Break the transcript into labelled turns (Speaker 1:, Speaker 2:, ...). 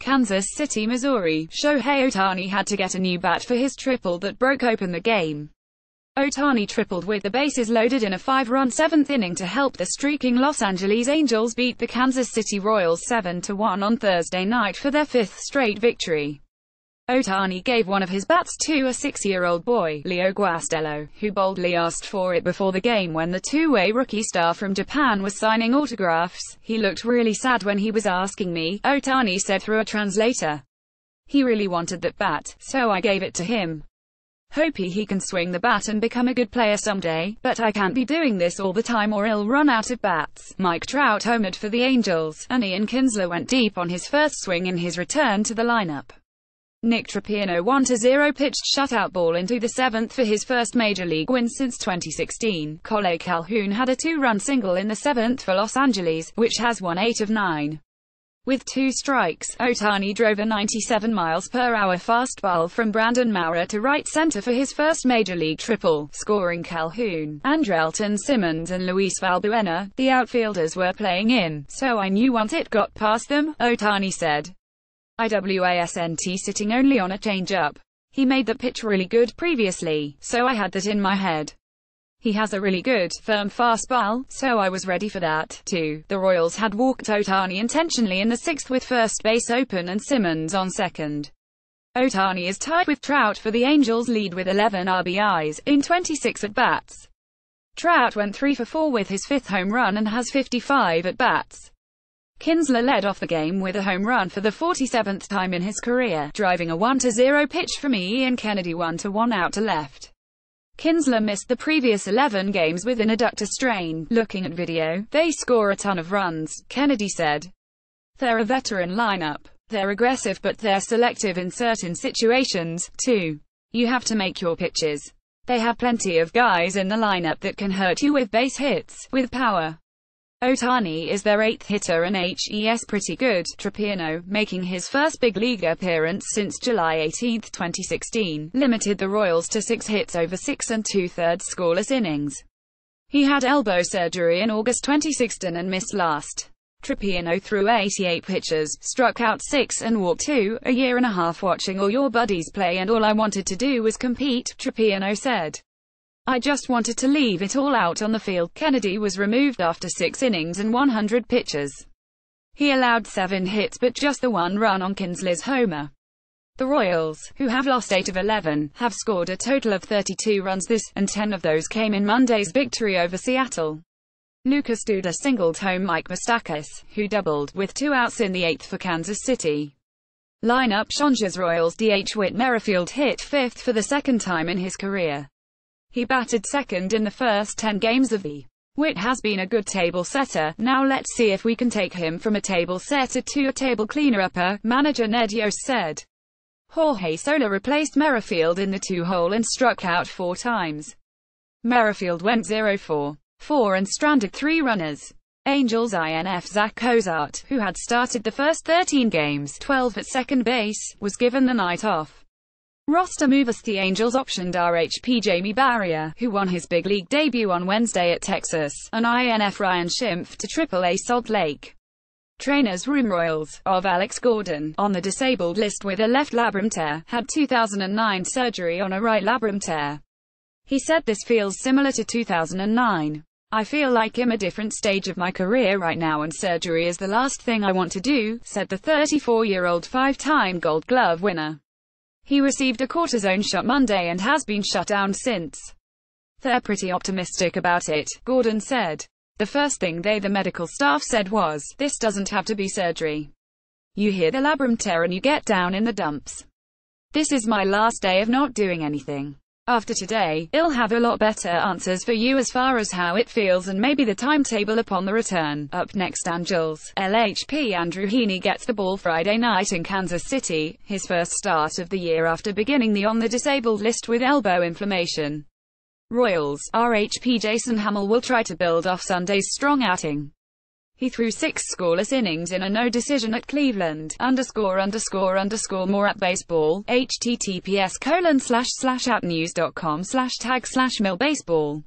Speaker 1: Kansas City, Missouri, Shohei Ohtani had to get a new bat for his triple that broke open the game. Ohtani tripled with the bases loaded in a five-run seventh inning to help the streaking Los Angeles Angels beat the Kansas City Royals 7-1 on Thursday night for their fifth straight victory. Ohtani gave one of his bats to a six-year-old boy, Leo Guastello, who boldly asked for it before the game when the two-way rookie star from Japan was signing autographs. He looked really sad when he was asking me, Ohtani said through a translator. He really wanted that bat, so I gave it to him. Hopey he can swing the bat and become a good player someday, but I can't be doing this all the time or he'll run out of bats. Mike Trout homered for the Angels, and Ian Kinsler went deep on his first swing in his return to the lineup. Nick Tropeano wanted a zero-pitched shutout ball into the seventh for his first major league win since 2016. Kole Calhoun had a two-run single in the seventh for Los Angeles, which has won eight of nine. With two strikes, Ohtani drove a 97 miles per hour fastball from Brandon Maurer to right center for his first major league triple, scoring Calhoun, Andrelton Simmons and Luis Valbuena. The outfielders were playing in, so I knew once it got past them, Ohtani said. IWASNT sitting only on a changeup. He made the pitch really good previously, so I had that in my head. He has a really good, firm fastball, so I was ready for that, too. The Royals had walked Ohtani intentionally in the sixth with first base open and Simmons on second. Ohtani is tied with Trout for the Angels' lead with 11 RBIs, in 26 at-bats. Trout went 3 for 4 with his fifth home run and has 55 at-bats. Kinsler led off the game with a home run for the 47th time in his career, driving a 1-0 pitch from Ian Kennedy 1-1 out to left. Kinsler missed the previous 11 games with an adductor strain. Looking at video, they score a ton of runs, Kennedy said. They're a veteran lineup. They're aggressive but they're selective in certain situations, too. You have to make your pitches. They have plenty of guys in the lineup that can hurt you with base hits, with power. Ohtani is their eighth hitter and HES pretty good, Tropeano, making his first big league appearance since July 18, 2016, limited the Royals to six hits over six and two-thirds scoreless innings. He had elbow surgery in August 2016 and missed last. Tropeano threw 88 pitches, struck out six and walked two, a year and a half watching all your buddies play and all I wanted to do was compete, Tropeano said. I just wanted to leave it all out on the field. Kennedy was removed after six innings and 100 pitches. He allowed seven hits but just the one run on Kinsler's homer. The Royals, who have lost 8 of 11, have scored a total of 32 runs this, and 10 of those came in Monday's victory over Seattle. Lucas Duda singled home Mike Moustakas, who doubled, with two outs in the eighth for Kansas City. Lineup Changes Royals DH Whit Merrifield hit fifth for the second time in his career. He batted second in the first 10 games of the Whit has been a good table setter, now let's see if we can take him from a table setter to a table cleaner-upper, manager Ned Yost said. Jorge Soler replaced Merrifield in the two-hole and struck out four times. Merrifield went 0-4, 4 and stranded three runners. Angels INF Zach Cozart, who had started the first 13 games, 12 at second base, was given the night off. Roster movers The Angels optioned RHP Jamie Barria, who won his big league debut on Wednesday at Texas, and INF Ryan Schimpf to AAA Salt Lake. Trainers Room Royals, of Alex Gordon, on the disabled list with a left labrum tear, had 2009 surgery on a right labrum tear. He said this feels similar to 2009. I feel like I'm a different stage of my career right now and surgery is the last thing I want to do, said the 34-year-old five-time Gold Glove winner. He received a cortisone shot Monday and has been shut down since. They're pretty optimistic about it, Gordon said. The first thing they the medical staff said was, this doesn't have to be surgery. You hear the labrum tear and you get down in the dumps. This is my last day of not doing anything. After today, I'll have a lot better answers for you as far as how it feels and maybe the timetable upon the return. Up next Angels, LHP Andrew Heaney gets the ball Friday night in Kansas City, his first start of the year after beginning the on the disabled list with elbow inflammation. Royals, RHP Jason Hammel will try to build off Sunday's strong outing. He threw six scoreless innings in a no decision at Cleveland. Underscore underscore underscore more at baseball. https colon slash slash at news dot com slash tag slash mill baseball.